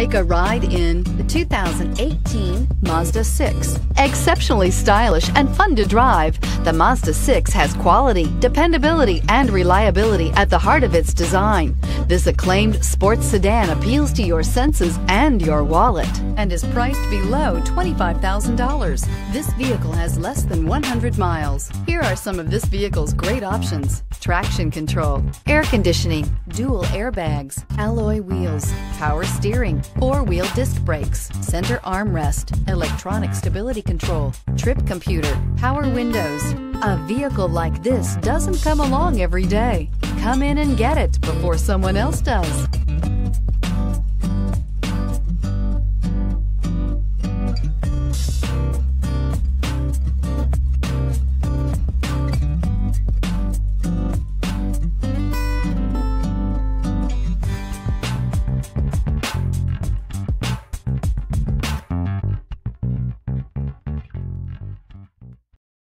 Take a ride in the 2018 Mazda 6. Exceptionally stylish and fun to drive, the Mazda 6 has quality, dependability, and reliability at the heart of its design. This acclaimed sports sedan appeals to your senses and your wallet and is priced below $25,000. This vehicle has less than 100 miles. Here are some of this vehicle's great options. Traction control, air conditioning, dual airbags, alloy wheels, power steering, four-wheel disc brakes, center armrest, electronic stability control, trip computer, power windows. A vehicle like this doesn't come along every day. Come in and get it before someone else does.